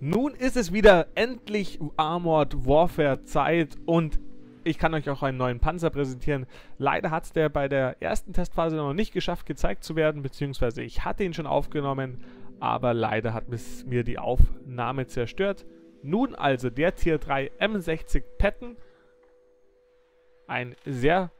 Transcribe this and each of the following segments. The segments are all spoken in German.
Nun ist es wieder endlich Armored Warfare Zeit und ich kann euch auch einen neuen Panzer präsentieren. Leider hat es der bei der ersten Testphase noch nicht geschafft, gezeigt zu werden, beziehungsweise ich hatte ihn schon aufgenommen, aber leider hat mir die Aufnahme zerstört. Nun also der Tier 3 M60 Patton. Ein sehr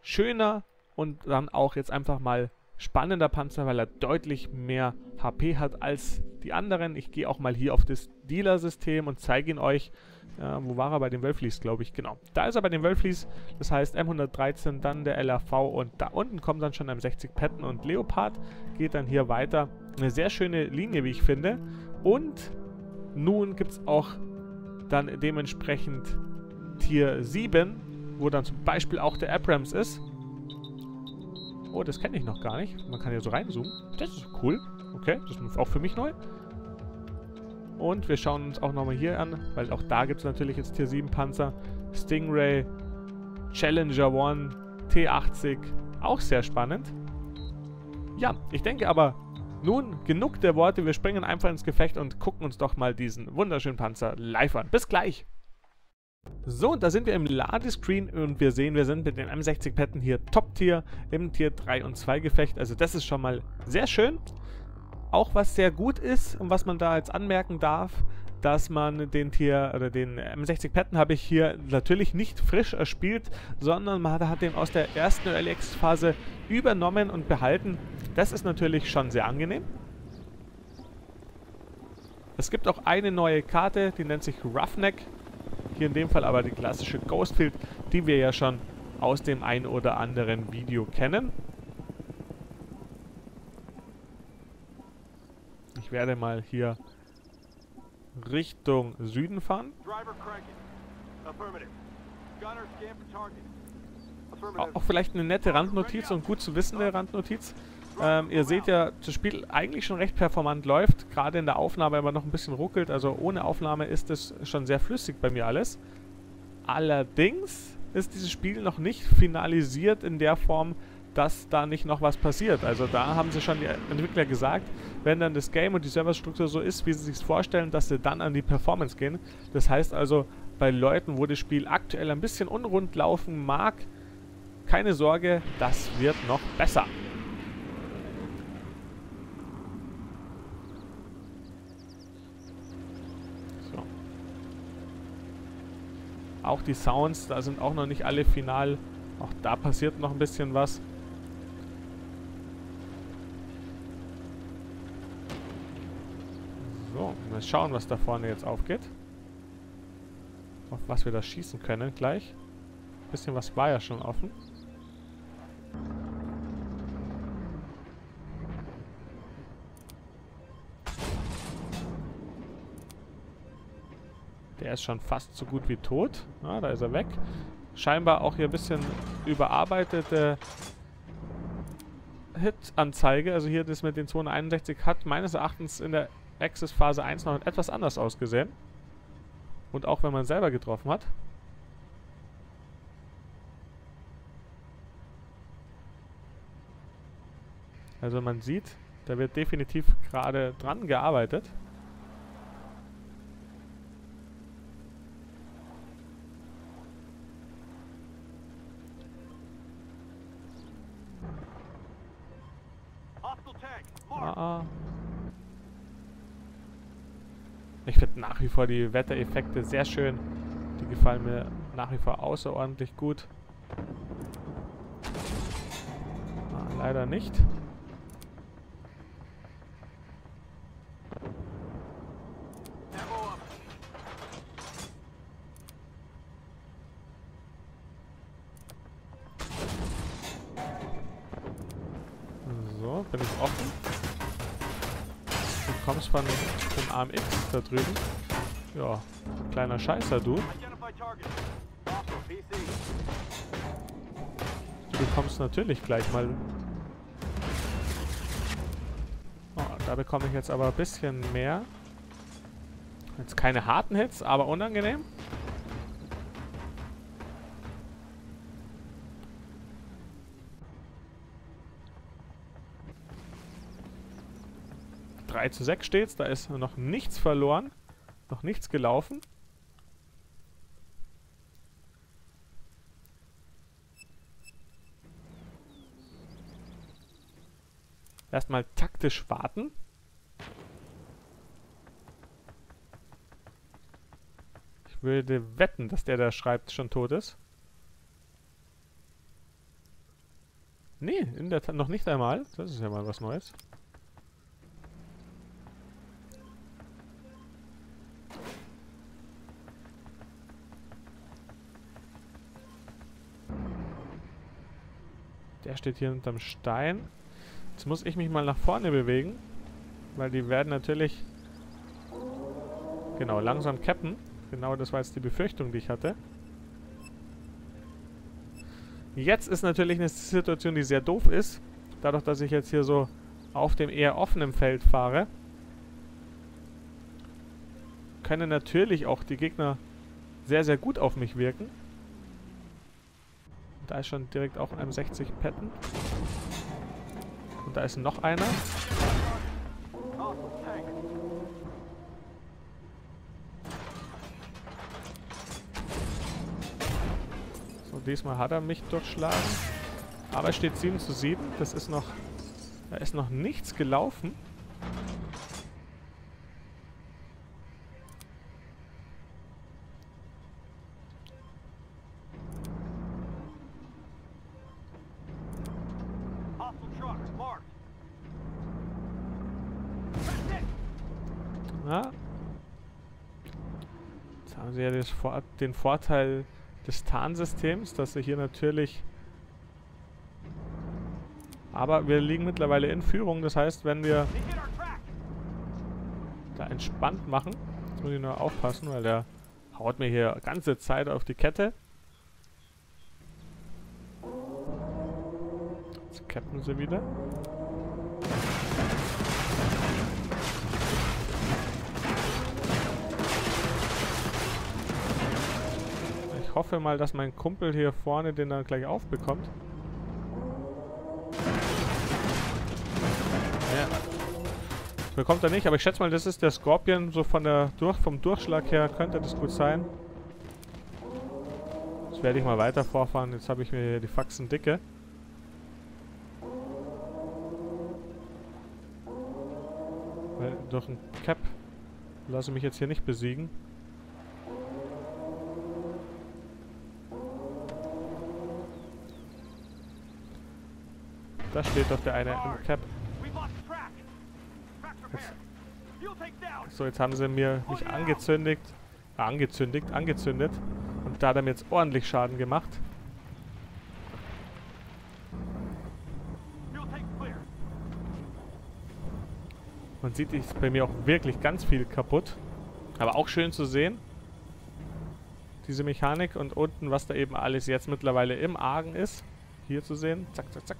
schöner und dann auch jetzt einfach mal spannender Panzer, weil er deutlich mehr HP hat als die anderen. Ich gehe auch mal hier auf das Dealer-System und zeige ihn euch. Äh, wo war er? Bei den Wölflis, glaube ich. Genau. Da ist er bei den Wölflis. Das heißt M113, dann der LAV und da unten kommt dann schon M60 Patton und Leopard. Geht dann hier weiter. Eine sehr schöne Linie, wie ich finde. Und nun gibt es auch dann dementsprechend Tier 7, wo dann zum Beispiel auch der Abrams ist. Oh, das kenne ich noch gar nicht. Man kann ja so reinzoomen. Das ist cool. Okay, das ist auch für mich neu. Und wir schauen uns auch nochmal hier an, weil auch da gibt es natürlich jetzt Tier 7 Panzer. Stingray, Challenger One, T80. Auch sehr spannend. Ja, ich denke aber, nun genug der Worte. Wir springen einfach ins Gefecht und gucken uns doch mal diesen wunderschönen Panzer live an. Bis gleich! So, da sind wir im Ladescreen und wir sehen, wir sind mit den M60-Patten hier Top-Tier im Tier 3 und 2 Gefecht. Also das ist schon mal sehr schön. Auch was sehr gut ist und was man da jetzt anmerken darf, dass man den Tier oder den M60 Patten habe ich hier natürlich nicht frisch erspielt, sondern man hat den aus der ersten LX-Phase übernommen und behalten. Das ist natürlich schon sehr angenehm. Es gibt auch eine neue Karte, die nennt sich Roughneck. Hier in dem Fall aber die klassische Ghostfield, die wir ja schon aus dem ein oder anderen Video kennen. Ich werde mal hier Richtung Süden fahren. Auch vielleicht eine nette Randnotiz und gut zu wissende Randnotiz. Ähm, ihr seht ja, das Spiel eigentlich schon recht performant läuft, gerade in der Aufnahme immer noch ein bisschen ruckelt, also ohne Aufnahme ist es schon sehr flüssig bei mir alles. Allerdings ist dieses Spiel noch nicht finalisiert in der Form, dass da nicht noch was passiert. Also da haben sie schon die Entwickler gesagt, wenn dann das Game und die Serverstruktur so ist, wie sie sich vorstellen, dass sie dann an die Performance gehen. Das heißt also, bei Leuten, wo das Spiel aktuell ein bisschen unrund laufen mag, keine Sorge, das wird noch besser. Auch die Sounds, da sind auch noch nicht alle final. Auch da passiert noch ein bisschen was. So, mal schauen, was da vorne jetzt aufgeht. Auf was wir da schießen können gleich. Ein bisschen was war ja schon offen. Der ist schon fast so gut wie tot. Ja, da ist er weg. Scheinbar auch hier ein bisschen überarbeitete Hit-Anzeige. Also hier das mit den 261 hat meines Erachtens in der Access Phase 1 noch etwas anders ausgesehen. Und auch wenn man selber getroffen hat. Also man sieht, da wird definitiv gerade dran gearbeitet. Ah. Ich finde nach wie vor die Wettereffekte sehr schön. Die gefallen mir nach wie vor außerordentlich gut. Ah, leider nicht. Bin ich offen. Du kommst von dem AMX da drüben. Ja, kleiner Scheißer, du. Du bekommst natürlich gleich mal... Oh, da bekomme ich jetzt aber ein bisschen mehr. Jetzt keine harten Hits, aber unangenehm. 3 zu 6 steht's. Da ist noch nichts verloren. Noch nichts gelaufen. Erstmal taktisch warten. Ich würde wetten, dass der da schreibt schon tot ist. Nee, in der Tat noch nicht einmal. Das ist ja mal was Neues. Der steht hier unterm Stein. Jetzt muss ich mich mal nach vorne bewegen. Weil die werden natürlich... Genau, langsam cappen. Genau, das war jetzt die Befürchtung, die ich hatte. Jetzt ist natürlich eine Situation, die sehr doof ist. Dadurch, dass ich jetzt hier so auf dem eher offenen Feld fahre, können natürlich auch die Gegner sehr, sehr gut auf mich wirken. Da ist schon direkt auch ein M60 Patten. Und da ist noch einer. So, diesmal hat er mich durchschlagen. Aber es steht 7 zu 7. Das ist noch... Da ist noch nichts gelaufen. Na? Jetzt haben sie ja Vor den Vorteil des Tarnsystems, dass sie hier natürlich... Aber wir liegen mittlerweile in Führung, das heißt, wenn wir da entspannt machen, jetzt muss ich nur aufpassen, weil der haut mir hier ganze Zeit auf die Kette. Jetzt cappen sie wieder. Hoffe mal, dass mein Kumpel hier vorne den dann gleich aufbekommt. Ja. Bekommt er nicht, aber ich schätze mal, das ist der Scorpion. So von der durch, vom Durchschlag her könnte das gut sein. Jetzt werde ich mal weiter vorfahren. Jetzt habe ich mir hier die Faxen dicke. Durch ein Cap lasse ich mich jetzt hier nicht besiegen. Da steht doch der eine im Cap. So, jetzt haben sie mir mich angezündigt. Äh, angezündigt, angezündet. Und da hat er mir jetzt ordentlich Schaden gemacht. Man sieht ist bei mir auch wirklich ganz viel kaputt. Aber auch schön zu sehen. Diese Mechanik und unten, was da eben alles jetzt mittlerweile im Argen ist. Hier zu sehen. Zack, zack, zack.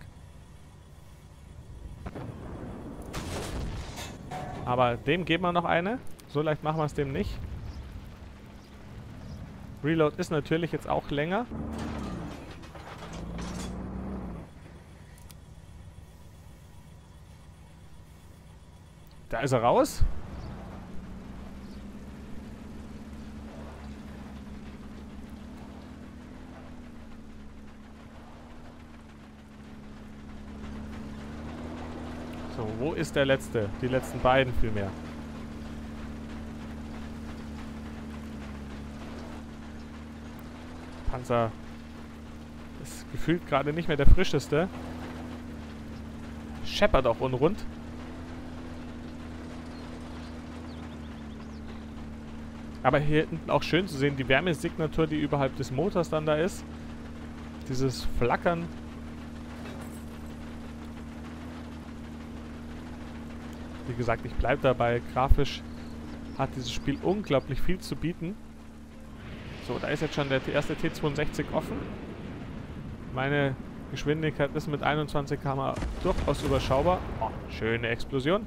Aber dem geben wir noch eine. So leicht machen wir es dem nicht. Reload ist natürlich jetzt auch länger. Da ist er raus. So, wo ist der letzte? Die letzten beiden vielmehr. Panzer ist gefühlt gerade nicht mehr der frischeste. Scheppert auch unrund. Aber hier hinten auch schön zu sehen, die Wärmesignatur, die überhalb des Motors dann da ist. Dieses Flackern Wie gesagt, ich bleibe dabei. Grafisch hat dieses Spiel unglaublich viel zu bieten. So, da ist jetzt schon der erste T62 offen. Meine Geschwindigkeit ist mit 21 km durchaus überschaubar. Oh, schöne Explosion.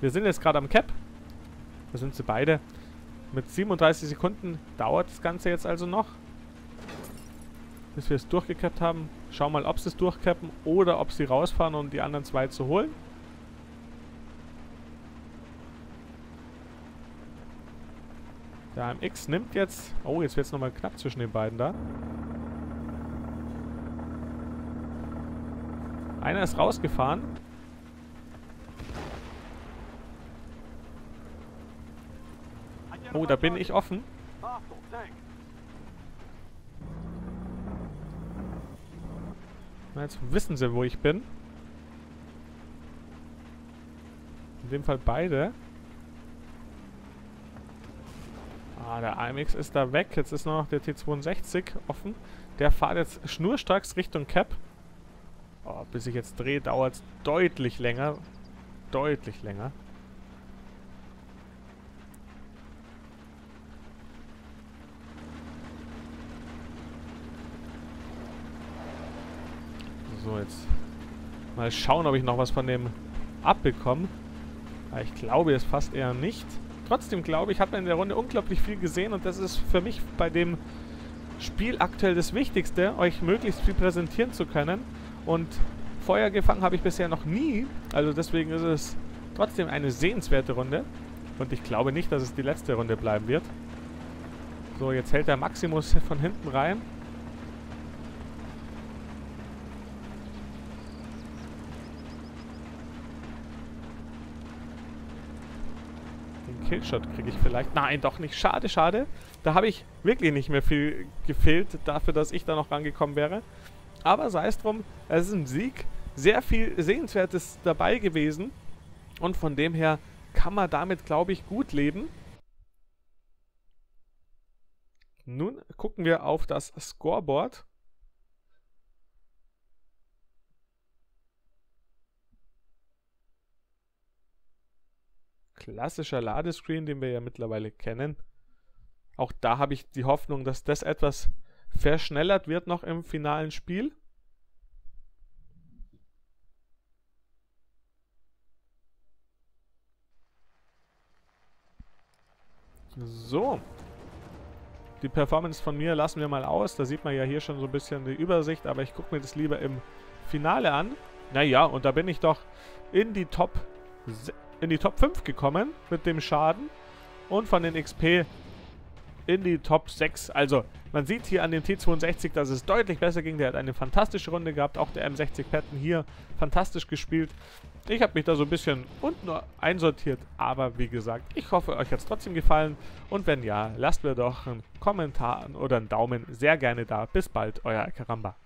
Wir sind jetzt gerade am Cap. Da sind sie beide. Mit 37 Sekunden dauert das Ganze jetzt also noch. Bis wir es durchgekappt haben. Schau mal, ob sie es durchcappen oder ob sie rausfahren, um die anderen zwei zu holen. Der AMX nimmt jetzt... Oh, jetzt wird es nochmal knapp zwischen den beiden da. Einer ist rausgefahren. Oh, da bin ich offen. Na, jetzt wissen sie, wo ich bin. In dem Fall beide. Ah, der AMX ist da weg. Jetzt ist nur noch der T62 offen. Der fährt jetzt schnurstracks Richtung Cap. Oh, bis ich jetzt drehe, dauert es deutlich länger. Deutlich länger. So, jetzt mal schauen, ob ich noch was von dem abbekomme. Ich glaube es fast eher nicht. Trotzdem glaube ich, hat man in der Runde unglaublich viel gesehen und das ist für mich bei dem Spiel aktuell das Wichtigste, euch möglichst viel präsentieren zu können. Und Feuer gefangen habe ich bisher noch nie, also deswegen ist es trotzdem eine sehenswerte Runde. Und ich glaube nicht, dass es die letzte Runde bleiben wird. So, jetzt hält der Maximus von hinten rein. Killshot kriege ich vielleicht. Nein, doch nicht. Schade, schade. Da habe ich wirklich nicht mehr viel gefehlt dafür, dass ich da noch rangekommen wäre. Aber sei es drum, es ist ein Sieg. Sehr viel Sehenswertes dabei gewesen. Und von dem her kann man damit, glaube ich, gut leben. Nun gucken wir auf das Scoreboard. Klassischer Ladescreen, den wir ja mittlerweile kennen. Auch da habe ich die Hoffnung, dass das etwas verschnellert wird noch im finalen Spiel. So. Die Performance von mir lassen wir mal aus. Da sieht man ja hier schon so ein bisschen die Übersicht, aber ich gucke mir das lieber im Finale an. Naja, und da bin ich doch in die Top in die Top 5 gekommen mit dem Schaden und von den XP in die Top 6. Also, man sieht hier an dem T62, dass es deutlich besser ging. Der hat eine fantastische Runde gehabt. Auch der M60 Patton hier fantastisch gespielt. Ich habe mich da so ein bisschen unten einsortiert. Aber wie gesagt, ich hoffe, euch hat es trotzdem gefallen. Und wenn ja, lasst mir doch einen Kommentar oder einen Daumen sehr gerne da. Bis bald, euer Karamba.